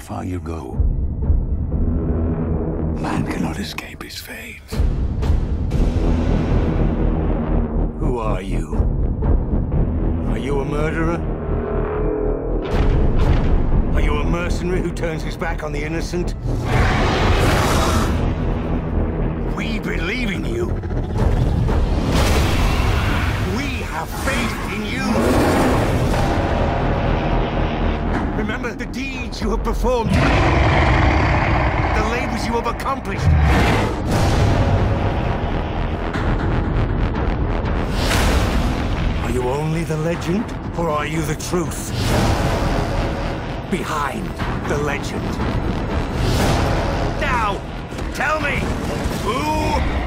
far you go. Man cannot escape his fate. Who are you? Are you a murderer? Are you a mercenary who turns his back on the innocent? We believe in you. We have faith in you. You have performed, the labors you have accomplished. Are you only the legend, or are you the truth? Behind the legend. Now, tell me, who